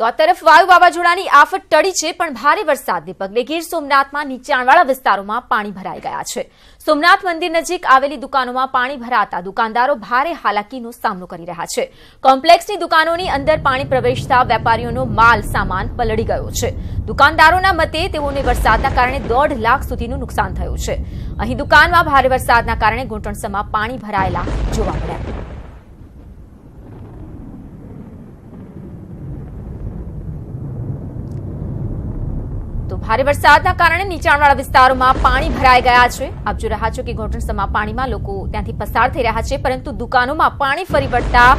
તો આ તરફ વાયુ વાવાઝોડાની આફત ટળી છે, પણ ભારે વરસાદને પગલે ગીર સોમનાથમાં નીચાણવાળા વિસ્તારોમાં પાણી ભરાઈ ગયા છે. સોમનાથ મંદિર નજીક આવેલી દુકાનોમાં પાણી ભરાતા દુકાનદારો ભારે હાલાકીનો સામનો કરી રહ્યા છે. કોમ્પ્લેક્સની દુકાનોની અંદર પાણી પ્રવેશતા વેપારીઓનો માલ સામાન પલળી ગયો છે. દુકાનદારોના મતે તેઓને વરસાદના કારણે દોઢ લાખ સુધીનું નુકસાન થયું છે. અહીં દુકાનમાં ભારે વરસાદના કારણે ઘૂંટણસમાં પાણી ભરાયેલા જોવા મળ્યા. તો ભારે વરસાદના કારણે નીચાણવાળા વિસ્તારોમાં પાણી ભરાઈ ગયા છે. આપ જોઈ રહ્યા છો કે ઘોટણસમાં પાણીમાં લોકો ત્યાંથી પસાર થઈ રહ્યા છે, પરંતુ દુકાનોમાં પાણી ફરી વળતા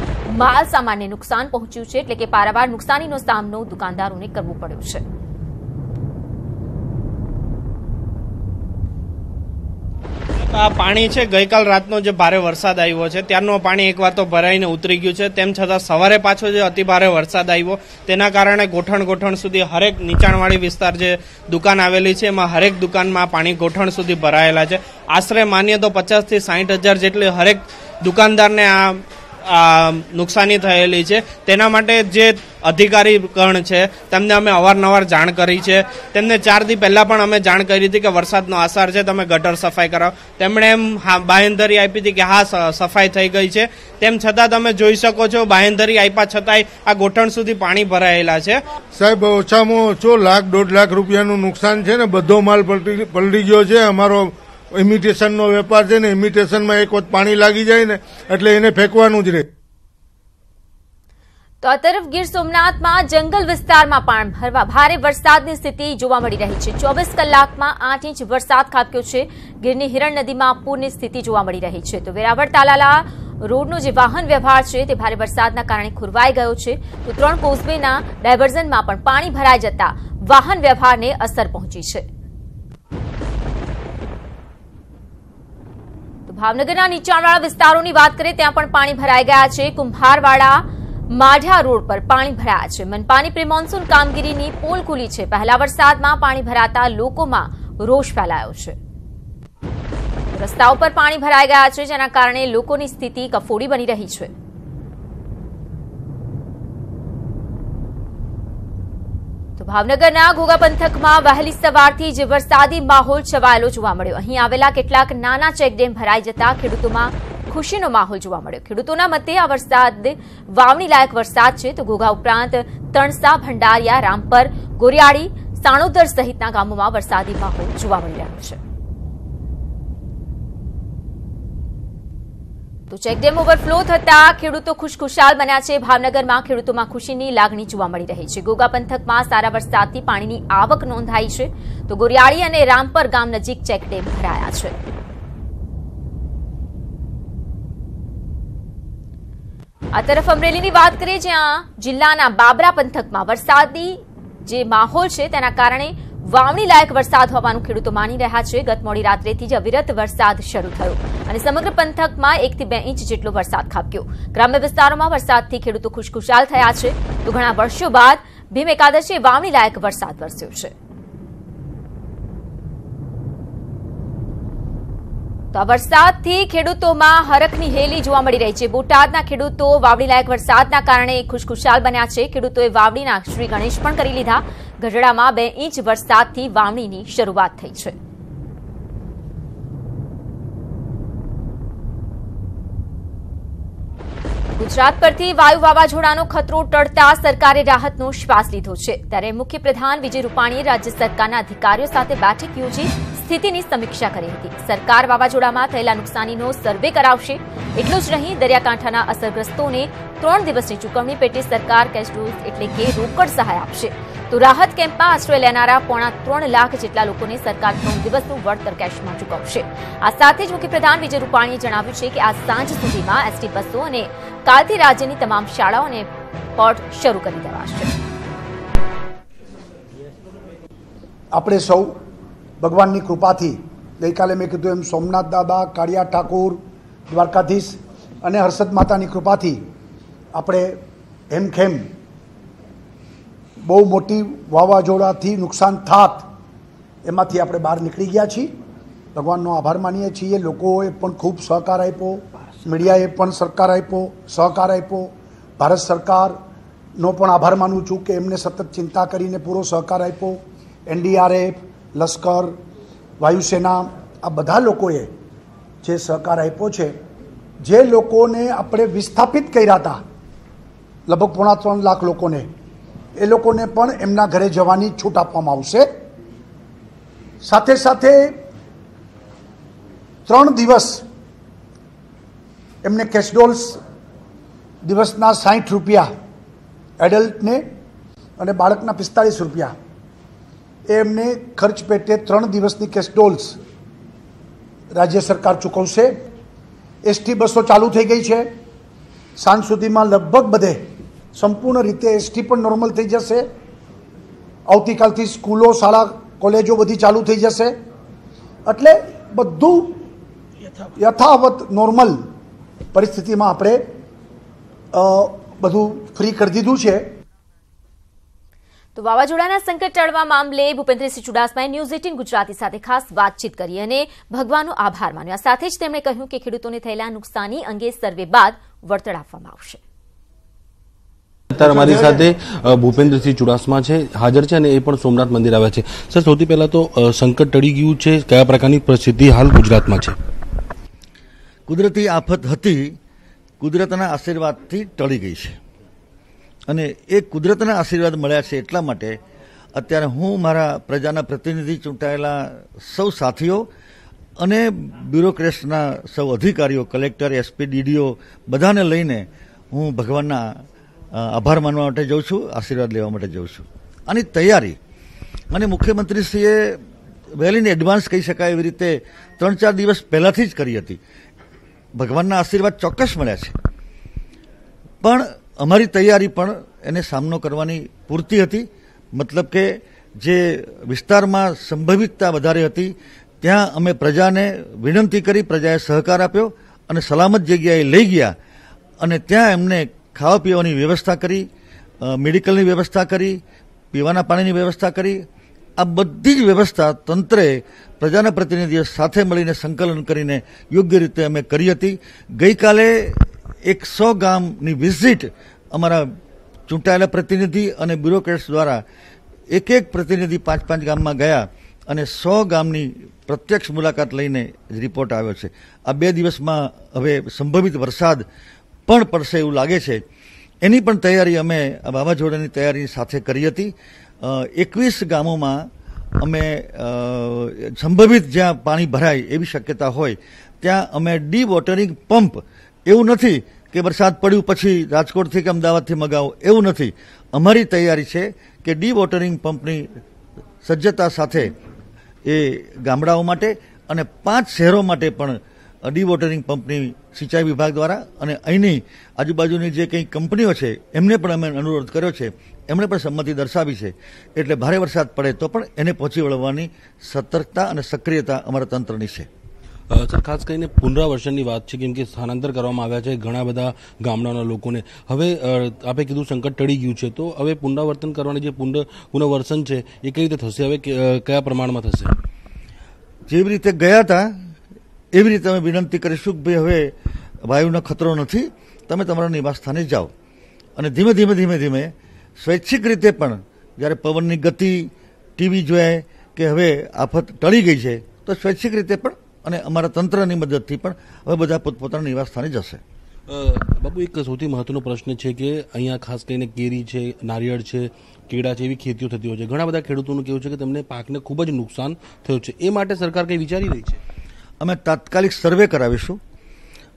માલ સામાનને નુકસાન પહોંચ્યું છે, એટલે કે પારાવાર નુકસાનીનો સામનો દુકાનદારોને કરવો પડ્યો છે. આ પાણી છે, ગઈકાલ રાતનો જે ભારે વરસાદ આવ્યો છે, ત્યારનું પાણી એકવાર તો ભરાઈને ઉતરી ગયું છે. તેમ છતાં સવારે પાછો જે અતિ ભારે વરસાદ આવ્યો, તેના કારણે ગોઠણ ગોઠણ સુધી હરેક નીચાણવાળી વિસ્તાર જે દુકાન આવેલી છે, એમાં હરેક દુકાનમાં પાણી ગોઠણ સુધી ભરાયેલા છે. આશરે માનીએ તો પચાસથી સાઠ હજાર જેટલી હરેક દુકાનદારને આ આ નુકસાની થયેલી છે. તેના માટે જે અધિકારી ગણ છે, તેમને અમે અવારનવાર જાણ કરી છે. તેમને ચાર દી પહેલાં પણ અમે જાણ કરી હતી કે વરસાદનો આસાર છે, તમે ગટર સફાઈ કરાવો. તેમણે એમ હા, બાંયધરી આપી હતી કે હા સફાઈ થઈ ગઈ છે. તેમ છતાં તમે જોઈ શકો છો બાહેંધરી આપ્યા છતાંય આ ગોઠણ સુધી પાણી ભરાયેલા છે. સાહેબ, ઓછામાં ઓછો લાખ દોઢ લાખ રૂપિયાનું નુકસાન છે ને, બધો માલ પલટી પલટી ગયો છે. અમારો ઇમિટેશનનો વેપાર છે ને ઇમિટેશનમાં એક વખત પાણી લાગી જાય ને, એટલે એને ફેંકવાનું જ રહે તો આ તરફ ગીર સોમનાથમાં જંગલ વિસ્તારમાં પણ ભરવા ભારે વરસાદની સ્થિતિ જોવા મળી રહી છે. ચોવીસ કલાકમાં આઠ ઇંચ વરસાદ ખાબક્યો છે. ગીરની હિરણ નદીમાં પૂરની સ્થિતિ જોવા મળી રહી છે. તો વેરાવળ તાલાલા રોડનો જે વાહન વ્યવહાર છે તે ભારે વરસાદના કારણે ખુરવાઈ ગયો છે. તો ત્રણ કોઝવેના ડાયવર્ઝનમાં પણ પાણી ભરાઈ જતા વાહન વ્યવહારને અસર પહોંચી છે. ભાવનગરના નીચાણવાળા વિસ્તારોની વાત કરીએ, ત્યાં પણ પાણી ભરાઈ ગયા છે. કુંભારવાડા, માઢા રોડ પર પાણી ભરાયા છે. મનપાની પ્રિમોન્સૂન કામગીરીની પોલ ખુલી છે. પહેલા વરસાદમાં પાણી ભરાતા લોકોમાં રોષ ફેલાયો છે. રસ્તાઓ પર પાણી ભરાઈ ગયા છે, જેના કારણે લોકોની સ્થિતિ કફોડી બની રહી છે. ભાવનગરના ઘોઘા પંથકમાં વહેલી સવારથી જ વરસાદી માહોલ છવાયેલો જોવા મળ્યો. અહીં આવેલા કેટલાક નાના ચેકડેમ ભરાઈ જતા ખેડૂતોમાં ખુશીનો માહોલ જોવા મળ્યો. ખેડૂતોના મતે આ વરસાદ વાવણી લાયક વરસાદ છે. તો ઘોઘા ઉપરાંત તણસા, ભંડારિયા, રામપર, ગોરિયાળી, સાણોદર સહિતના ગામોમાં વરસાદી માહોલ જોવા મળી રહ્યો છે. તો ચેકડેમ ઓવરફ્લો થતા ખેડૂતો ખુશખુશાલ બન્યા છે. ભાવનગરમાં ખેડૂતોમાં ખુશીની લાગણી જોવા મળી રહી છે. ગોગા પંથકમાં સારા વરસાદથી પાણીની આવક નોંધાઈ છે. તો ગોરિયાળી અને રામપર ગામ નજીક ચેકડેમ ભરાયા છે. આ તરફ અમરેલીની વાત કરીએ જ્યાં જિલ્લાના બાબરા પંથકમાં વરસાદી જે માહોલ છે તેના કારણે વાવણી લાયક વરસાદ હોવાનું ખેડૂતો માની રહ્યા છે. ગત મોડી રાત્રેથી જ અવિરત વરસાદ શરૂ થયો અને સમગ્ર પંથકમાં એકથી બે ઇંચ જેટલો વરસાદ ખાબક્યો. ગ્રામ્ય વિસ્તારોમાં વરસાદથી ખેડૂતો ખુશખુશાલ થયા છે. તો ઘણા વર્ષો બાદ ભીમ એકાદશીએ વાવણી લાયક વરસાદ વરસ્યો છે. તો આ વરસાદથી ખેડૂતોમાં હરખની હેલી જોવા મળી રહી છે. બોટાદના ખેડૂતો વાવણી લાયક વરસાદના કારણે ખુશખુશાલ બન્યા છે. ખેડૂતોએ વાવણીના શ્રી ગણેશ પણ કરી લીધા. ગઢડામાં બે ઇંચ વરસાદથી વાવણીની શરૂઆત થઈ છે. ગુજરાત પરથી વાયુ વાવાઝોડાનો ખતરો ટળતા સરકારે રાહતનો શ્વાસ લીધો છે. ત્યારે મુખ્યપ્રધાન વિજય રૂપાણીએ રાજ્ય સરકારના અધિકારીઓ સાથે બેઠક યોજી સ્થિતિની સમીક્ષા કરી હતી. સરકાર વાવાઝોડામાં થયેલા નુકસાનીનો સર્વે કરાવશે. એટલું જ નહીં, દરિયાકાંઠાના અસરગ્રસ્તોને ત્રણ દિવસની ચૂકવણી પેટે સરકાર કેશ એટલે કે રોકડ સહાય આપશે. તો રાહત કેમ્પમાં આશ્રય લેનારા પોણા ત્રણ લાખ જેટલા લોકોને સરકાર ત્રણ દિવસનું વળતર કેશમાં ચૂકવશે. આ સાથે જ મુખ્યપ્રધાન વિજય રૂપાણીએ જણાવ્યું છે કે આ સાંજ સુધીમાં એસટી બસો અને કાલથી રાજ્યની તમામ શાળાઓને પોર્ટ શરૂ કરી દેવાશે. આપણે સૌ ભગવાનની કૃપાથી ગઈકાલે મેં કીધું એમ સોમનાથ દાદા, કાળિયા ઠાકુર, દ્વારકાધીશ અને હર્ષદ માતાની કૃપાથી આપણે હેમખેમ બહુ મોટી વાવાઝોડાથી નુકસાન થાત, એમાંથી આપણે બહાર નીકળી ગયા છીએ. ભગવાનનો આભાર માનીએ છીએ. લોકોએ પણ ખૂબ સહકાર આપ્યો. મીડિયાએ પણ સરકાર આપ્યો, સહકાર આપ્યો. ભારત સરકારનો પણ આભાર માનું છું કે એમને સતત ચિંતા કરીને પૂરો સહકાર આપ્યો. એનડીઆરએફ, લશ્કર, વાયુસેના, આ બધા લોકોએ જે સહકાર આપ્યો છે, જે લોકોને આપણે વિસ્થાપિત કર્યા હતા, લગભગ પોણા ત્રણ લાખ લોકોને એ લોકોને પણ એમના ઘરે જવાની છૂટ આપવામાં આવશે. સાથે સાથે ત્રણ દિવસ એમને કેશડોલ્સ દિવસના સાઠ રૂપિયા એડલ્ટને અને બાળકના પિસ્તાળીસ રૂપિયા એ એમને ખર્ચ પેટે ત્રણ દિવસની કેશડોલ્સ રાજ્ય સરકાર ચૂકવશે. એસટી બસો ચાલુ થઈ ગઈ છે. સાંજ સુધીમાં લગભગ બધે સંપૂર્ણ રીતે એસટી પણ નોર્મલ થઈ જશે. આવતીકાલથી સ્કૂલો, શાળા, કોલેજો બધી ચાલુ થઈ જશે. એટલે બધું યથાવત નોર્મલ પરિસ્થિતિમાં આપણે બધું ફ્રી કરી દીધું છે. તો વાવાઝોડાના સંકટ ટાળવા મામલે ભૂપેન્દ્રસિંહ ચુડાસમાએ ન્યૂઝ એટીન ગુજરાતી સાથે ખાસ વાતચીત કરી અને ભગવાનનો આભાર માન્યો. સાથે જ તેમણે કહ્યું કે ખેડૂતોને થયેલા નુકસાની અંગે સર્વે બાદ વળતર આપવામાં આવશે. અત્યારે અમારી સાથે ભૂપેન્દ્રસિંહ ચુડાસમા છે, હાજર છે અને એ પણ સોમનાથ મંદિર આવ્યા છે. સર, સૌથી પહેલા તો સંકટ ટળી ગયું છે, કયા પ્રકારની પરિસ્થિતિ હાલ ગુજરાતમાં છે? કુદરતી આફત હતી, કુદરતના આશીર્વાદથી ટળી ગઈ છે. અને એ કુદરતના આશીર્વાદ મળ્યા છે એટલા માટે અત્યારે હું મારા પ્રજાના પ્રતિનિધિ ચૂંટાયેલા સૌ સાથીઓ અને બ્યુરોક્રેટ્સના સૌ અધિકારીઓ, કલેક્ટર, એસપી, ડીડીઓ બધાને લઈને હું ભગવાનના આભાર માનવા માટે જઉં છું, આશીર્વાદ લેવા માટે જઉં છું. આની તૈયારી, અને મુખ્યમંત્રીશ્રીએ વહેલીને એડવાન્સ કહી શકાય એવી રીતે ત્રણ ચાર દિવસ પહેલાંથી જ કરી હતી. ભગવાનના આશીર્વાદ ચોક્કસ મળ્યા છે. પણ અમારી તૈયારી પણ એને સામનો કરવાની પૂરતી હતી. મતલબ કે જે વિસ્તારમાં સંભવિતતા વધારે હતી, ત્યાં અમે પ્રજાને વિનંતી કરી, પ્રજાએ સહકાર આપ્યો અને સલામત જગ્યાએ લઈ ગયા અને ત્યાં એમને ખાવા પીવાની વ્યવસ્થા કરી મેડિકલની વ્યવસ્થા કરી, પીવાના પાણીની વ્યવસ્થા કરી. આ બધી જ વ્યવસ્થા તંત્રે પ્રજાના પ્રતિનિધિઓ સાથે મળીને સંકલન કરીને યોગ્ય રીતે અમે કરી હતી. ગઈકાલે એક સો ગામની વિઝિટ અમારા ચૂંટાયેલા પ્રતિનિધિ અને બ્યુરોક્રેટ્સ દ્વારા એક એક પ્રતિનિધિ પાંચ પાંચ ગામમાં ગયા અને સો ગામની પ્રત્યક્ષ મુલાકાત લઈને રિપોર્ટ આવ્યો છે. આ બે દિવસમાં હવે સંભવિત વરસાદ પણ પડશે એવું લાગે છે. એની પણ તૈયારી અમે વાવાઝોડાની તૈયારી સાથે કરી હતી. એકવીસ ગામોમાં અમે સંભવિત જ્યાં પાણી ભરાય એવી શક્યતા હોય, ત્યાં અમે ડી વોટરિંગ પંપ, એવું નથી કે વરસાદ પડ્યું પછી રાજકોટથી કે અમદાવાદથી મગાવો, એવું નથી. અમારી તૈયારી છે કે ડી વોટરિંગ પંપની સજ્જતા સાથે એ ગામડાઓ માટે અને પાંચ શહેરો માટે પણ ડી વોટરિંગ પંપની સિંચાઈ વિભાગ દ્વારા અને અહીંની આજુબાજુની જે કંઈ કંપનીઓ છે એમને પણ અમે અનુરોધ કર્યો છે એમણે પણ સંમતિ દર્શાવી છે. એટલે ભારે વરસાદ પડે તો પણ એને પહોંચી વળવાની સતર્કતા અને સક્રિયતા અમારા તંત્રની છે. સર ખાસ કરીને પુનરાવર્તનની વાત છે કેમ કે સ્થાનાંતર કરવામાં આવ્યા છે ઘણા બધા ગામડાના લોકોને. હવે આપે કીધું સંકટ ટળી ગયું છે તો હવે પુનરાવર્તન કરવાની જે પુનઃ પુનઃવર્તન છે એ કઈ રીતે થશે? હવે કયા પ્રમાણમાં થશે? જેવી રીતે ગયા હતા એવી રીતે અમે વિનંતી કરીશું કે ભાઈ હવે વાયુનો ખતરો નથી, તમે તમારા નિવાસ સ્થાને જાઓ. અને ધીમે ધીમે ધીમે ધીમે સ્વૈચ્છિક રીતે પણ જ્યારે પવનની ગતિ ટીવી જોયા કે હવે આફત ટળી ગઈ છે, તો સ્વૈચ્છિક રીતે પણ અને અમારા તંત્રની મદદથી પણ હવે બધા પોતપોતાના નિવાસ સ્થાને જશે બાબુ, એક સૌથી મહત્વનો પ્રશ્ન છે કે અહીંયા ખાસ કરીને કેરી છે, નારિયેળ છે, કેળા છે એવી ખેતીઓ થતી હોય છે. ઘણા બધા ખેડૂતોનું કેવું છે કે તેમને પાકને ખૂબ જ નુકસાન થયું છે. એ માટે સરકાર કંઈ વિચારી રહી છે? અમે તાત્કાલિક સર્વે કરાવીશું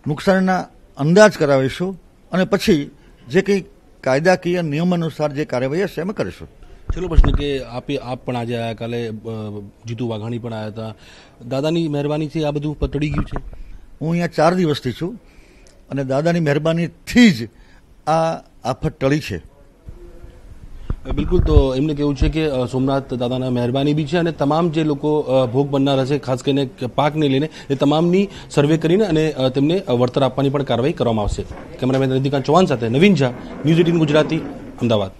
નુકસાનના અંદાજ કરાવીશું અને પછી જે કંઈ કાયદાકીય નિયમ અનુસાર જે કાર્યવાહી હશે અમે કરીશું. છેલ્લો પ્રશ્ન કે આપે આપ પણ આજે આવ્યા કાલે જીતુ વાઘાણી પણ આવ્યા હતા. દાદાની મહેરબાનીથી આ બધું પતળી ગયું છે? હું અહીંયા ચાર દિવસથી છું અને દાદાની મહેરબાનીથી જ આ આફત ટળી છે. બિલકુલ, તો એમને કેવું છે કે સોમનાથ દાદાના મહેરબાની બી છે અને તમામ જે લોકો ભોગ બનનાર હશે ખાસ કરીને પાકને લઈને, એ તમામની સર્વે કરીને અને તેમને વળતર આપવાની પણ કાર્યવાહી કરવામાં આવશે. કેમેરામેન રજનીકાંત ચૌહાણ સાથે નવીન ઝા, ન્યૂઝ એટીન ગુજરાતી, અમદાવાદ.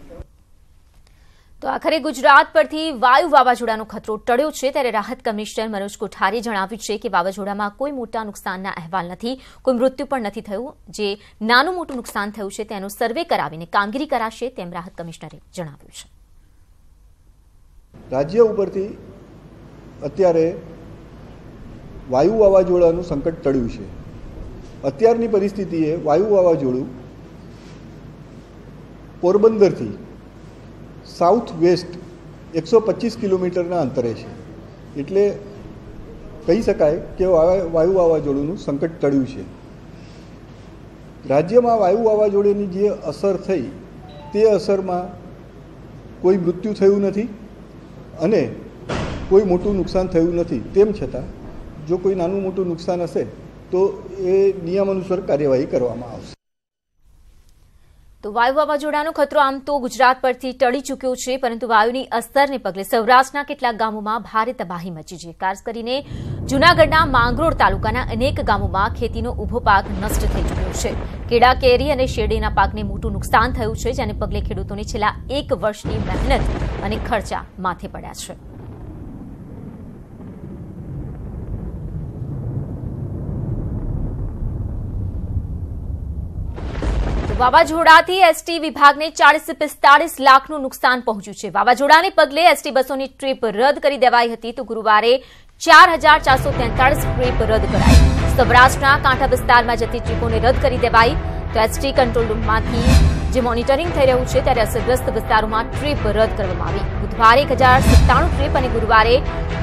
તો આખરે ગુજરાત પરથી વાયુ વાવાઝોડાનો ખતરો ટળ્યો છે ત્યારે રાહત કમિશનર મનોજ કોઠારીએ જણાવ્યું છે કે વાવાઝોડામાં કોઈ મોટા નુકસાનના અહેવાલ નથી, કોઈ મૃત્યુ પણ નથી થયું. જે નાનું મોટું નુકસાન થયું છે તેનો સર્વે કરાવીને કામગીરી કરાશે તેમ રાહત કમિશનરે જણાવ્યું છે. રાજ્ય ઉપરથી અત્યારે વાયુ વાવાઝોડાનું સંકટ ટળ્યું છે. અત્યારની પરિસ્થિતિએ વાયુ વાવાઝોડું પોરબંદરથી સાઉથ વેસ્ટ એકસો પચીસ કિલોમીટરના અંતરે છે. એટલે કહી શકાય કે વાયુ વાવાઝોડુંનું સંકટ ટળ્યું છે. રાજ્યમાં વાયુ વાવાઝોડાની જે અસર થઈ, તે અસરમાં કોઈ મૃત્યુ થયું નથી અને કોઈ મોટું નુકસાન થયું નથી. તેમ છતાં, જો કોઈ નાનું મોટું નુકસાન હશે, તો એ નિયમ અનુસાર કાર્યવાહી કરવામાં આવશે. તો વાયુ વાવાઝોડાનો ખતરો આમ તો ગુજરાત પરથી ટળી ચૂક્યો છે, પરંતુ વાયુની અસરને પગલે સૌરાષ્ટ્રના કેટલાક ગામોમાં ભારે તબાહી મચી છે. ખાસ કરીને જૂનાગઢના માંગરોળ તાલુકાના અનેક ગામોમાં ખેતીનો ઊભો પાક નષ્ટ થઈ ચૂક્યો છે. કેળા, કેરી અને શેરડીના પાકને મોટું નુકસાન થયું છે, જેને પગલે ખેડૂતોને છેલ્લા એક વર્ષની મહેનત અને ખર્ચા માથે પડ્યા છે. વાવાઝોડાથી એસટી વિભાગને ચાલીસ પિસ્તાળીસ લાખનું નુકસાન પહોંચ્યું છે. વાવાઝોડાને પગલે એસટી બસોની ટ્રીપ રદ કરી દેવાઈ હતી તો ગુરુવારે ચાર હજાર ચારસો તેતાળીસ ટ્રીપ રદ કરાઈ. સૌરાષ્ટ્રના કાંઠા વિસ્તારમાં જતી ટ્રીપોને રદ કરી દેવાઈ તો એસટી કંટ્રોલ રૂમમાંથી જે મોનિટરિંગ થઈ રહ્યું છે, ત્યારે અસરગ્રસ્ત વિસ્તારોમાં ટ્રીપ રદ કરવામાં આવી. બુધવારે એક હજાર સત્તાણું ટ્રીપ અને ગુરુવારે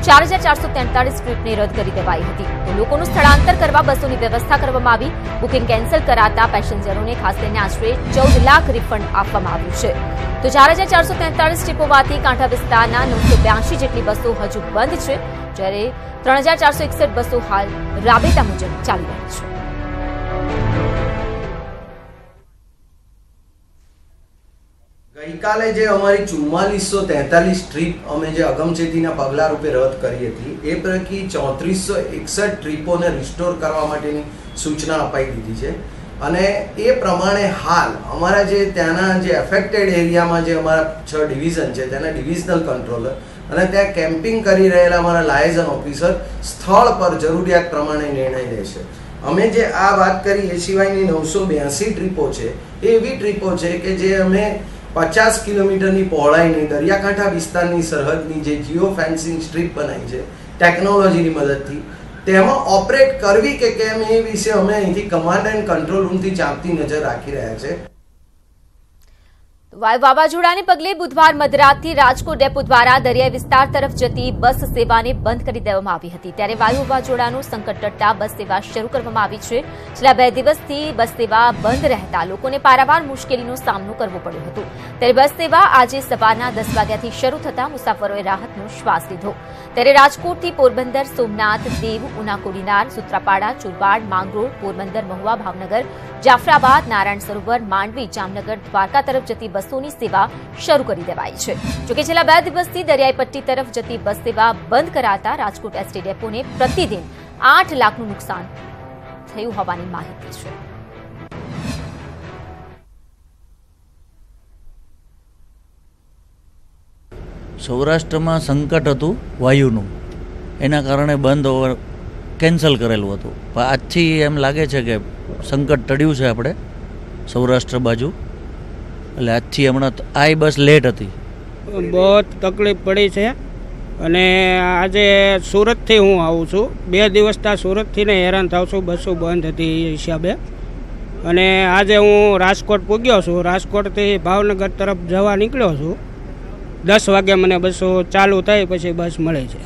ચાર હજાર ચારસો તેતાળીસ ટ્રીપને રદ કરી દેવાઈ હતી. તો લોકોનું સ્થળાંતર કરવા બસોની વ્યવસ્થા કરવામાં આવી. બુકિંગ કેન્સલ કરાતા પેસેન્જરોને ખાસ કરીને આશરે ચૌદ લાખ રિફંડ આપવામાં આવ્યું છે. તો ચાર હજાર ચારસો તેતાળીસ ટ્રીપોમાંથી કાંઠા વિસ્તારના નવસો બ્યાસી જેટલી બસો હજુ બંધ છે, જ્યારે ત્રણ હજાર ચારસો એકસઠ બસો હાલ રાબેતા મુજબ ચાલી રહી છે. ગઈકાલે જે અમારી ચુમ્માલીસો તેતાલીસ ટ્રીપ અમે જે અગમચેતીના પગલા રૂપે રદ કરી હતી, એ પૈકી ચોત્રીસો એકસઠ ટ્રીપોને રિસ્ટોર કરવા માટેની સૂચના અપાઈ દીધી છે. અને એ પ્રમાણે હાલ અમારા જે ત્યાંના જે એફેક્ટેડ એરિયામાં જે અમારા છ ડિવિઝન છે તેના ડિવિઝનલ કંટ્રોલર અને ત્યાં કેમ્પિંગ કરી રહેલા અમારા લાયઝન ઓફિસર સ્થળ પર જરૂરિયાત પ્રમાણે નિર્ણય લેશે અમે જે આ વાત કરી, એ સિવાયની નવસો બ્યાસી ટ્રીપો છે, એ એવી ટ્રીપો છે કે જે અમે પચાસ કિલોમીટરની પહોળાઈની દરિયાકાંઠા વિસ્તારની સરહદની જે જીઓ ફેન્સિંગ સ્ટ્રીપ બનાવી છે, ટેકનોલોજીની મદદથી, તેમાં ઓપરેટ કરવી કે કેમ એ વિશે અમે અહીંથી કમાન્ડ એન્ડ કંટ્રોલ રૂમથી ચાંપતી નજર રાખી રહ્યા છે. વાવાઝોડાને પગલે બુધવાર મધરાતથી રાજકોટ ડેપો દ્વારા દરિયાઈ વિસ્તાર તરફ જતી બસ સેવાને બંધ કરી દેવામાં આવી હતી. ત્યારે વાયુ વાવાઝોડાનું સંકટ ટળતા બસ સેવા શરૂ કરવામાં આવી છે. છેલ્લા બે દિવસથી બસ સેવા બંધ રહેતા લોકોને પારાવાર મુશ્કેલીનો સામનો કરવો પડ્યો હતો. ત્યારે બસ સેવા આજે સવારના દસ વાગ્યાથી શરૂ થતા મુસાફરોએ રાહતનો શ્વાસ લીધો. ત્યારે રાજકોટથી પોરબંદર, સોમનાથ, દેવ, ઉના કોડીનાર, સુત્રાપાડા ચુરબાડ માંગરોળ, પોરબંદર, મહુવા, ભાવનગર, જાફરાબાદ, નારાયણ સરોવર, માંડવી, જામનગર, દ્વારકા તરફ જતી બસોની સેવા શરૂ કરી દેવાઈ છે. જોકે છેલ્લા બે દિવસથી દરિયાઈ પટ્ટી તરફ જતી બસ સેવા બંધ કરાતા રાજકોટ એસટી ડેપોને પ્રતિદિન આઠ લાખનું નુકસાન થયું હોવાની માહિતી છે. સૌરાષ્ટ્રમાં સંકટ હતું વાયુનું. એના કારણે બંધ ઓવર કેન્સલ કરેલું હતું. પણ આજથી એમ લાગે છે કે સંકટ ટળ્યું છે આપણે સૌરાષ્ટ્ર બાજુ. એટલે આજથી હમણાં આ બસ લેટ હતી. બહુ તકલીફ પડી છે. અને આજે સુરતથી હું આવું છું. બે દિવસથી સુરતથી ને હેરાન થાઉં છું. બસો બંધ હતી હિસાબે. અને આજે હું રાજકોટ પૂગ્યો છું. રાજકોટથી ભાવનગર તરફ જવા નીકળ્યો છું. દસ વાગ્યા મને બસો ચાલુ થાય પછી બસ મળે છે.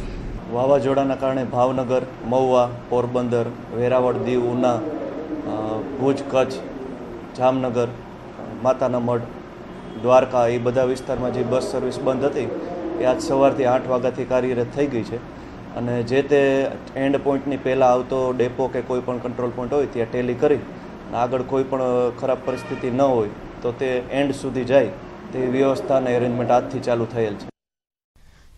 વાવાઝોડાના કારણે ભાવનગર, મહુવા, પોરબંદર, વેરાવળ, દીવ, ઉના ભુજ, કચ્છ, જામનગર, માતાના મઢ, દ્વારકા એ બધા વિસ્તારમાં જે બસ સર્વિસ બંધ હતી એ આજ સવારથી આઠ વાગ્યાથી કાર્યરત થઈ ગઈ છે. અને જે તે એન્ડ પોઈન્ટની પહેલાં આવતો ડેપો કે કોઈ પણ કંટ્રોલ પોઈન્ટ હોય ત્યાં ટેલી કરી. આગળ કોઈ પણ ખરાબ પરિસ્થિતિ ન હોય તો તે એન્ડ સુધી જાય. તે વ્યવસ્થા અને એરેન્જમેન્ટ આજથી ચાલુ થયેલ છે.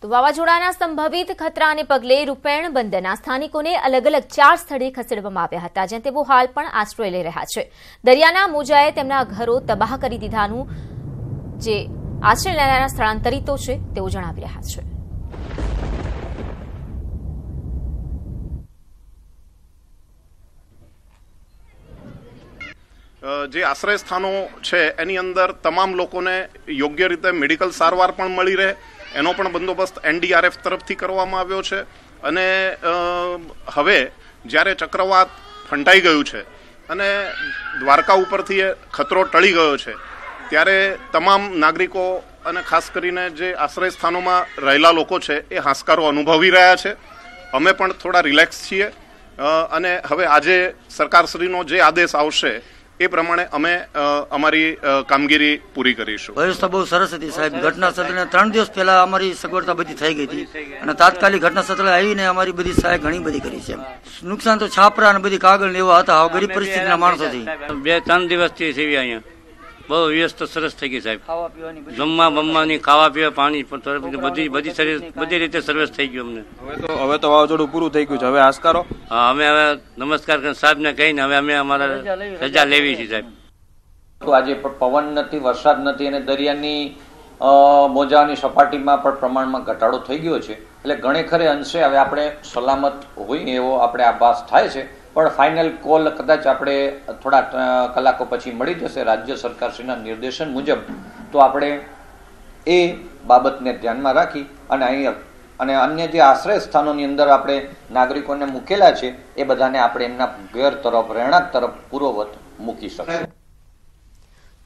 તો વાવાઝોડાના સંભવિત ખતરાને પગલે રૂપેણ બંદરના સ્થાનિકોને અલગ અલગ ચાર સ્થળે ખસેડવામાં આવ્યા હતા, જ્યાં તેઓ હાલ પણ આશ્રય લઈ રહ્યા છે. દરિયાના મોજાએ તેમના ઘરો તબાહ કરી દીધાનું જે આશ્રય લેનારા સ્થળાંતરિતો છે, તેઓ જણાવી રહ્યા છે. જે આશ્રય સ્થાનો છે, એની અંદર તમામ લોકોને યોગ્ય રીતે મેડિકલ સારવાર પણ મળી રહે. એનો પણ બંદોબસ્ત એનડીઆરએફ તરફથી કરવામાં આવ્યો છે. અને હવે જ્યારે ચક્રવાત ફંટાઈ ગયું છે અને દ્વારકા ઉપરથી એ ખતરો ટળી ગયો છે, ત્યારે તમામ નાગરિકો અને ખાસ કરીને જે આશ્રય સ્થાનોમાં રહેલા લોકો છે, એ હાંસકારો અનુભવી રહ્યા છે. અમે પણ થોડા રિલેક્સ છીએ. અને હવે આજે સરકારશ્રીનો જે આદેશ આવશે એ પ્રમાણે અમે અમારી કામગીરી પૂરી કરીશું. વ્યવસ્થા બહુ સરસ હતી સાહેબ. ઘટના સ્થળે ત્રણ દિવસ પહેલા અમારી સગવડતા બધી થઈ ગઈ હતી. અને તાત્કાલિક ઘટના સ્થળે આવીને અમારી બધી સહાય ઘણી બધી કરી છે. નુકસાન તો છાપરા અને બધી કાગળ ને એવા હતા. હવે ગરીબ પરિસ્થિતિના માણસો થી બે ત્રણ દિવસથી સેવી અહીંયા બહુ વ્યસ્ત સરસ થઈ ગઈ સાહેબ. ખાવા પીવાની બધી જમવા બમવાની ખાવા પીવા પાણી પણ બધી બધી સરસ બધી રીતે સર્વિસ થઈ ગયું અમને. હવે તો હવે તો વાવાઝોડું પૂરું થઈ ગયું છે. હવે આસ્કારો હા અમે હવે નમસ્કાર કરીને સાહેબને કહીને હવે અમે અમારા રજા લેવી છે સાહેબ. તો આજે પવન નથી વરસાદ નથી અને દરિયાની મોજાની સપાટીમાં પણ પ્રમાણમાં ઘટાડો થઈ ગયો છે. એટલે ઘણે ખરે અંશે હવે આપણે સલામત હોય એવો આપણે આભાસ થાય છે. પણ ફાઇનલ કોલ કદાચ આપણે થોડા કલાકો પછી મળી જશે રાજ્ય સરકારશ્રીના નિર્દેશન મુજબ, તો આપણે એ બાબતને ધ્યાનમાં રાખી અને અહીં, અને અન્ય જે આશ્રય સ્થાનોની અંદર આપણે નાગરિકોને મૂકેલા છે, એ બધાને આપણે એમના ઘેર તરફ, રહેણાંક તરફ પૂર્વવત મૂકી શકીએ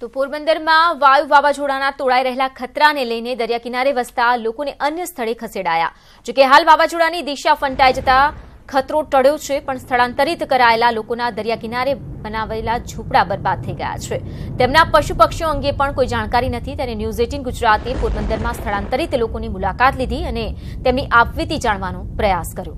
તો પોરબંદરમાં વાયુ વાવાઝોડાના તોડાઈ રહેલા ખતરાને લઈને દરિયા કિનારે વસતા લોકોને અન્ય સ્થળે ખસેડાયા. જોકે હાલ વાવાઝોડાની દિશા ફંટાઈ જતા ખતરો ટળ્યો છે, પણ સ્થળાંતરિત કરાયેલા લોકોના દરિયા કિનારે બનાવેલા ઝૂંપડા બરબાદ થઈ ગયા છે. તેમના પશુ પક્ષીઓ અંગે પણ કોઈ જાણકારી નથી. ત્યારે ન્યૂઝ એટીન ગુજરાતે પોરબંદરમાં સ્થળાંતરિત લોકોની મુલાકાત લીધી અને તેમની આપવીતી જાણવાનો પ્રયાસ કર્યો.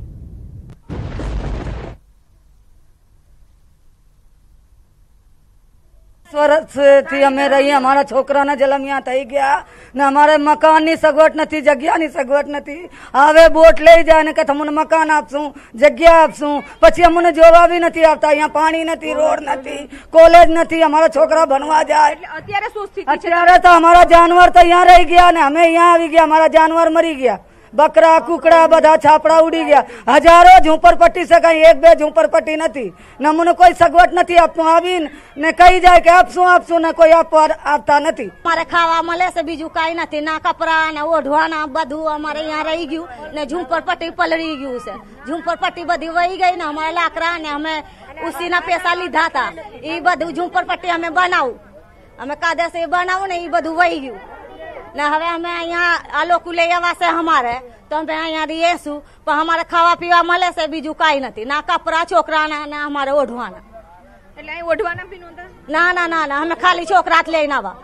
વર્ષથી અમે રહીએ. અમારા છોકરાના જલમિયા થઈ ગયા. ને અમારે મકાનની સગવડ નથી જગ્યાની સગવડ નથી. હવે બોટ લઈ જાય ને કે તમને મકાન આપશું જગ્યા આપશું. પછી અમને જોવા બી નથી આવતા. અહીંયા પાણી નથી રોડ નથી કોલેજ નથી. અમારા છોકરા ભણવા જાય. અત્યારે અત્યારે તો અમારા જાનવર તો અહીંયા રહી ગયા ને અમે અહીંયા આવી ગયા. અમારા જાનવર મરી ગયા. બકરા, કુકડા બધા છાપડા ઉડી ગયા. હજારો ઝૂંપડપટ્ટી છે કઈ, એક બે ઝૂંપડપટ્ટી નથી. ને અમને કોઈ સગવડ નથી આપતું. આવીને ને કહી જાય કે આપશું આપશું ને કોઈ આપવા આપતા નથી. મારે ખાવા મળે છે, બીજું કાંઈ નથી. ના કપરા, ને ઓઢવાના બધું અમારે અહીંયા રહી ગયું ને ઝૂંપડપટ્ટી પલળી ગયું છે. ઝૂંપડપટ્ટી બધી વહી ગઈ ને અમારા લાકડા ને અમે ઉસીના પૈસા લીધા હતા. એ બધું ઝૂંપડપટ્ટી અમે બનાવું. અમે કાયદેસર બનાવું ને એ બધું વહી ગયું. ને હવે અમે અહીંયા આ લોકો લઈ આવશે અમારે. તો અમે અહીંયા રહીશું પણ અમારે ખાવા પીવા મળે છે બીજું કાંઈ નથી. ના કપરા છોકરાના ને અમારે ઓઢવાના. એટલે અહીં ઓઢવાના બી નહોતા ના ના ના ના અમે ખાલી છોકરા જ લઈને આવા.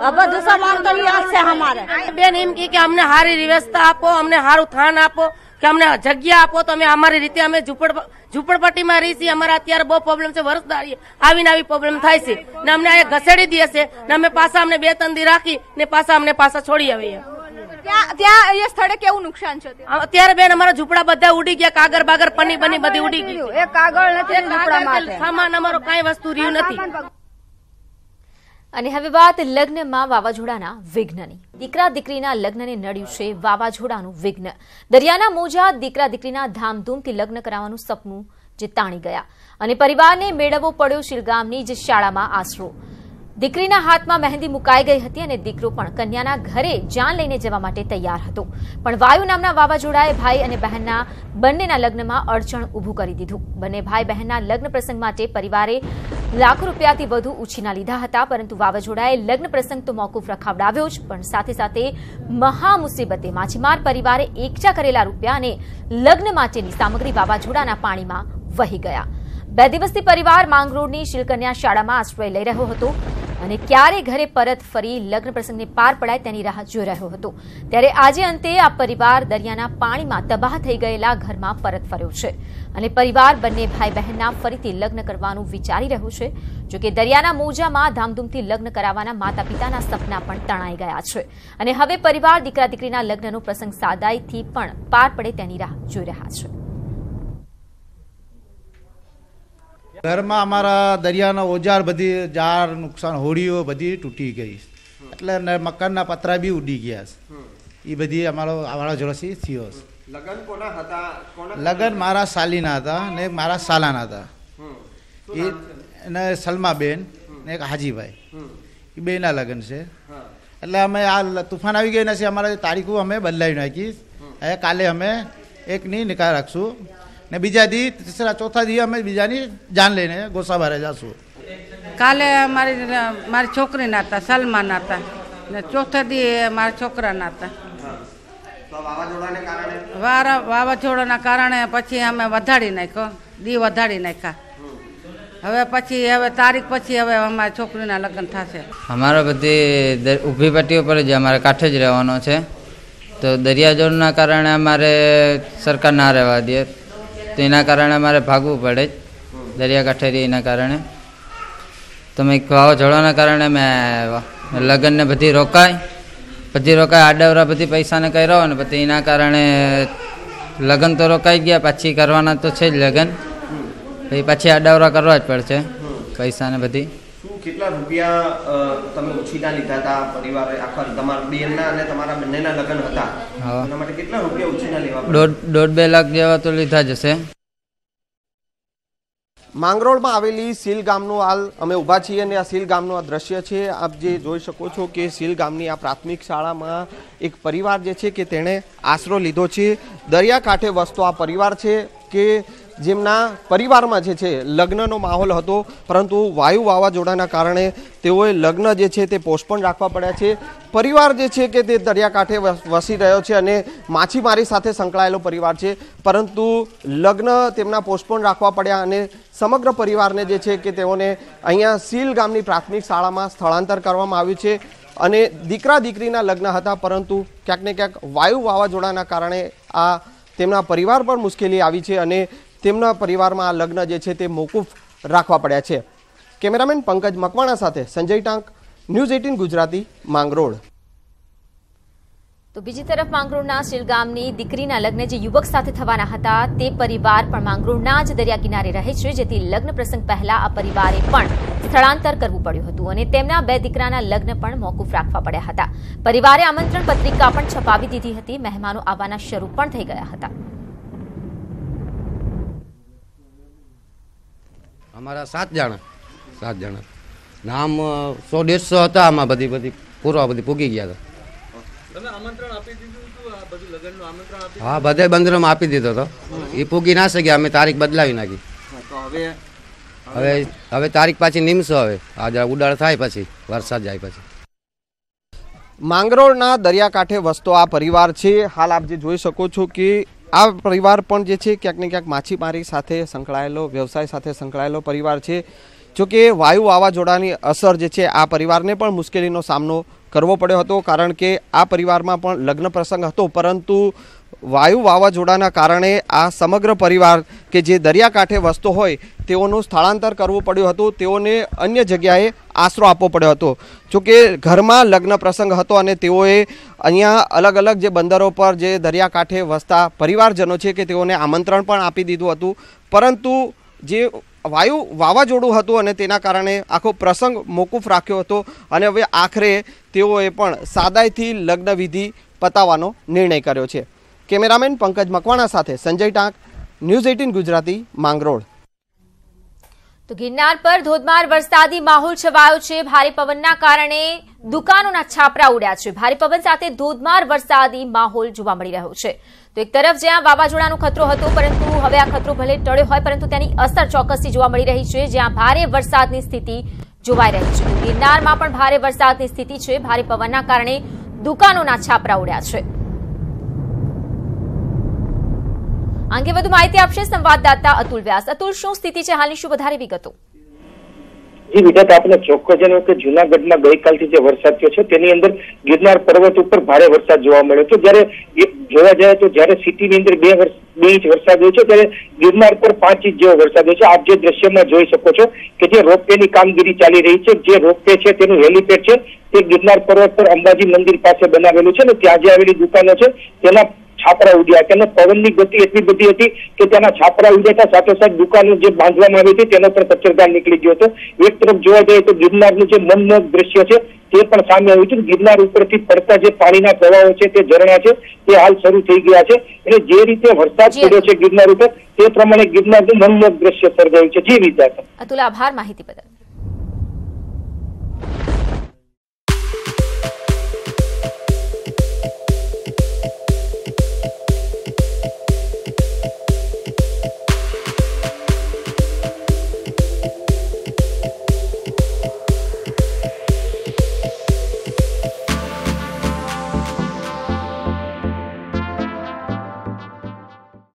આ બધું સામાન તો છે અમારે. બેન એમ કે કે અમને સારી વ્યવસ્થા આપો અમને સારું થાન આપો કે અમને જગ્યા આપો તો અમે અમારી રીતે અમે ઝૂંપડ ઝૂંપડપટ્ટીમાં રહી છીએ. અમારા અત્યારે બહુ પ્રોબ્લેમ છે. વરસદારી આવીને આવી પ્રોબ્લેમ થાય છે. ને અમને અહીંયા ઘસેડી દે છે. ને અમે પાછા અમને બે ત્રણ દી રાખી ને પાછા અમને પાછા છોડી આવીએ. ત્યાં એ સ્થળે કેવું નુકસાન છે અત્યારે? બેન અમારા ઝૂંપડા બધા ઉડી ગયા. કાગર બાગર પની બની બધી ઉડી ગઈ. એ કાગળ નથી સામાન અમારો કાંઈ વસ્તુ રહ્યું નથી. અને હવે વાત લગ્નમાં વાવાઝોડાના વિઘ્નની. દીકરા દીકરીના લગ્નને નડ્યું છે વાવાઝોડાનું વિઘ્ન. દરિયાના મોજા દીકરા દીકરીના ધામધૂમથી લગ્ન કરાવવાનું સપનું જે તાણી ગયા. અને પરિવારને મેળવવો પડ્યો શિલગામની જ શાળામાં આશરો. દીકરીના હાથમાં મહેંદી મુકાઈ ગઈ હતી અને દીકરો પણ કન્યાના ઘરે જાન લઈને જવા માટે તૈયાર હતો. પણ વાયુ નામના વાવાઝોડાએ ભાઈ અને બહેનના બંનેના લગ્નમાં અડચણ ઊભું કરી દીધું. બંને ભાઈ બહેનના લગ્ન પ્રસંગ માટે પરિવારે લાખો રૂપિયાથી વધુ ઉછીના લીધા હતા, પરંતુ વાવાઝોડાએ લગ્ન પ્રસંગ તો મોકૂફ રખાવડાવ્યો જ, પણ સાથે સાથે મહા મુસીબતે માછીમાર પરિવારે એકઠા કરેલા રૂપિયા અને લગ્ન માટેની સામગ્રી વાવાઝોડાના પાણીમાં વહી ગયા. બે દિવસથી પરિવાર માંગરોળની શિલકન્યા શાળામાં આશ્રય લઈ રહ્યો હતો. અને ક્યારે ઘરે પરત ફરી લગ્ન પ્રસંગને પાર પડાય તેની રાહ જોઈ રહ્યો હતો. ત્યારે આજે અંતે આ પરિવાર દરિયાના પાણીમાં તબાહ થઈ ગયેલા ઘરમાં પરત ફર્યો છે. અને પરિવાર બંને ભાઈ બહેનના ફરીથી લગ્ન કરવાનું વિચારી રહ્યું છે. જોકે દરિયાના મોજામાં ધામધૂમથી લગ્ન કરાવવાના માતા પિતાના સપના પણ તણાઈ ગયા છે. અને હવે પરિવાર દીકરા દીકરીના લગ્નનો પ્રસંગ સાદાઈથી પણ પાર પડે તેની રાહ જોઈ રહ્યા છે. ઘરમાં અમારા દરિયાનો ઓજાર બધી જાર નુકસાન હોડીઓ બધી તૂટી ગઈ. એટલે મકાનના પતરા બી ઉડી ગયા છે. એ બધી અમારો વાવાઝોડાથી થયો છે. લગન કોના હતા? લગ્ન મારા સાલીના હતા ને મારા સાલાના હતા. એ અને સલમાબેન ને એક હાજીભાઈ. એ બેના લગ્ન છે. એટલે અમે આ તુફાન આવી ગઈ છે અમારે તારીખો અમે બદલાવી નાખી. કાલે અમે એકની નિકાલ રાખશું. ને બીજા દી તીસરા ચોથા દી અમે બીજાની જાન લઈને ગોસાબારે જશું. કાલે મારી મારી છોકરીના હતા સલમાન હતા. ને ચોથા દી મારા છોકરાના હતા. તો વાવાઝોડાને કારણે? વારા વાવાઝોડાના કારણે પછી અમે વધારી નાખ્યો દી વધારી નાખ્યા. હવે પછી હવે તારીખ પછી હવે અમારી છોકરીના લગ્ન થશે. અમારે બધી ઊભી પટ્ટી ઉપર જ અમારે કાંઠે જ રહેવાનો છે. તો દરિયાજોડના કારણે અમારે સરકાર ના રહેવા દે. તો એના કારણે મારે ભાગવું પડે જ. દરિયાકાંઠે એના કારણે. તમે મેં વાવાઝોડાના કારણે મેં લગ્ન ને બધી રોકાય બધી રોકાય આડવરા બધી પૈસાને કર્યો ને પછી એના કારણે લગ્ન તો રોકાઈ ગયા, પછી કરવાના તો છે જ લગ્ન. પછી પાછી આડવરા કરવા જ પડશે, પૈસાને બધી. કેટલા રૂપિયા તમે ઉછીના લીધા હતા પરિવારે આખા તમારા બેનના અને તમારા બંનેના લગ્ન હતા? એના માટે કેટલા રૂપિયા ઉછીના લેવા દોઢ દોઢ બે લાખ જેવા તો લીધા જ હશે. માંગરોળમાં આવેલી સીલ ગામનું હાલ અમે ઊભા છીએ અને આ સીલ ગામનું આ દ્રશ્ય છે. આપ જે જોઈ શકો છો કે સીલ ગામની આ પ્રાથમિક શાળામાં એક પરિવાર જે છે કે તેણે આશરો લીધો છે. દરિયાકાંઠે વસતો આ પરિવાર છે કે જેમના પરિવારમાં જે છે, લગ્નનો માહોલ હતો, પરંતુ વાયુ વાવાઝોડાના કારણે તેઓએ લગ્ન જે છે, તે પોસ્ટપોન રાખવા પડ્યા છે. પરિવાર જે છે, કે તે દરિયાકાંઠે વસ- રહ્યો છે અને માછીમારી સાથે સંકળાયેલો પરિવાર છે. પરંતુ લગ્ન તેમના પોસ્ટપોન રાખવા પડ્યા અને સમગ્ર પરિવારને જે છે, કે તેઓને અહીંયા સીલ ગામની પ્રાથમિક શાળામાં સ્થળાંતર કરવામાં આવ્યું છે અને દીકરા દીકરીના લગ્ન હતા, પરંતુ ક્યાંક ને ક્યાંક વાયુ વાવાઝોડાના કારણે આ તેમના પરિવાર પર મુશ્કેલી આવી છે અને તેમના પરિવારમાં આ લગ્ન જે છે તે મોકૂફ રાખવા પડ્યા છે. કેમેરામેન પંકજ મકવાણા સાથે સંજય ટાંક, ન્યૂઝ એટીન ગુજરાતી, માંગરોળ. તો બીજી તરફ માંગરોળના શિલગામની દીકરીના લગ્ન જે યુવક સાથે થવાના હતા, તે પરિવાર પણ માંગરોળના જ દરિયા કિનારે રહે છે, જેથી લગ્ન પ્રસંગ પહેલા આ પરિવારે પણ સ્થળાંતર કરવું પડ્યું હતું અને તેમના બે દીકરાના લગ્ન પણ મોકૂફ રાખવા પડ્યા હતા. પરિવારે આમંત્રણ પત્રિકા પણ છપાવી દીધી હતી, મહેમાનો આવવાના શરૂ પણ થઈ ગયા હતા. અમારા સાત જણા. સાત જણા. નામ સો દેડસો હતા આમાં બધી બધી પૂરવા બધી પૂગી ગયા હતા. હા બધે બંદરમાં આપી દીધો હતો. એ પૂગી ના શક્યા અમે તારીખ બદલાવી નાખી. હવે હવે હવે તારીખ પાછી નીમશો હવે. આજે ઉડાડ થાય પછી વરસાદ જાય પછી. માંગરોળના દરિયાકાંઠે વસતો આ પરિવાર છે. હાલ આપ જે જોઈ શકો છો કે આ પરિવાર પણ જે છે ક્યાંક ને ક્યાંક માછીમારી સાથે સંકળાયેલો, વ્યવસાય સાથે સંકળાયેલો પરિવાર છે. જોકે વાયુ વાવાઝોડાની અસર જે છે આ પરિવારને પણ મુશ્કેલીનો સામનો કરવો પડ્યો હતો, કારણ કે આ પરિવારમાં પણ લગ્ન પ્રસંગ હતો, પરંતુ વાયુ વાવાઝોડાના કારણે આ સમગ્ર પરિવાર કે જે દરિયાકાંઠે વસતો હોય તેઓનું સ્થળાંતર કરવું પડ્યું હતું. તેઓને અન્ય જગ્યાએ આશરો આપવો પડ્યો હતો. જોકે ઘરમાં લગ્ન પ્રસંગ હતો અને તેઓએ અહીંયા અલગ અલગ જે બંદરો પર જે દરિયાકાંઠે વસતા પરિવારજનો છે કે તેઓને આમંત્રણ પણ આપી દીધું હતું. પરંતુ જે વાયુ વાવાઝોડું હતું અને તેના કારણે આખો પ્રસંગ મોકૂફ રાખ્યો હતો અને હવે આખરે તેઓએ પણ સાદાઈથી લગ્નવિધિ પતાવવાનો નિર્ણય કર્યો છે. કેમેરામેન પંકજ મકવાણા સાથે સંજય ટાંક, ન્યૂઝ એઇટીન ગુજરાતી, માંગરોળ. તો ગિરનાર પર ધોધમાર વરસાદી માહોલ છવાયો છે. ભારે પવનના કારણે દુકાનોના છાપરા ઉડ્યા છે. ભારે પવન સાથે ધોધમાર વરસાદી માહોલ જોવા મળી રહ્યો છે. તો એક તરફ જ્યાં વાવાઝોડાનો ખતરો હતો, પરંતુ હવે આ ખતરો ભલે ટળ્યો હોય, પરંતુ તેની અસર ચોક્કસથી જોવા મળી રહી છે. જ્યાં ભારે વરસાદની સ્થિતિ જોવાઈ રહી છે. ગિરનારમાં પણ ભારે વરસાદની સ્થિતિ છે. ભારે પવનના કારણે દુકાનોના છાપરા ઉડ્યા છે આ અંગે વધુ માહિતી આપશે સંવાદદાતા અતુલ વ્યાસ. અતુલ, શું સ્થિતિ છે? હાલની શું વધારે વિગતો? જી, વિગત આપણે ચોક્કસ જણાવ્યું કે જુનાગઢમાં ગઈકાલથી જે વરસાદ થયો છે, તેની અંદર ગિરનાર પર્વત ઉપર ભારે વરસાદ જોવા મળ્યો છે જ્યારે જોવા જાય તો જ્યારે સિટીની અંદર બે વર્ષ, બે ઇંચ વરસાદ હોય છે, ત્યારે ગિરનાર પર પાંચ ઇંચ જેવો વરસાદ હોય છે. આપ જે દ્રશ્યમાં જોઈ શકો છો કે જે રોપવેની કામગીરી ચાલી રહી છે, જે રોપવે છે, તેનું હેલીપેડ છે, તે ગિરનાર પર્વત પર અંબાજી મંદિર પાસે બનાવેલું છે ને ત્યાં જે આવેલી દુકાનો છે, તેના છાપરા ઉડ્યા હતા. પવનની ગતિ એટલી બધી હતી કે ત્યાંના છાપરા ઉડ્યા હતા. સાથે સાથે દુકાનો જે બાંધવામાં આવી હતી તેનો પણ કચરદાર નીકળી ગયો હતો. એક તરફ જોવા જઈએ તો ગિરનારનું જે મનમોહક દ્રશ્ય છે તે પણ સામે આવ્યું છે ગિરનાર ઉપરથી પડતા જે પાણીના પ્રવાહો છે તે ઝરણા છે તે હાલ શરૂ થઈ ગયા છે. એટલે જે રીતે વરસાદ પડ્યો છે ગિરનાર ઉપર તે પ્રમાણે ગિરનારનું મનમોહક દ્રશ્ય સર્જાયું છે. જે રીતે અતુલ આભાર માહિતી બદલ.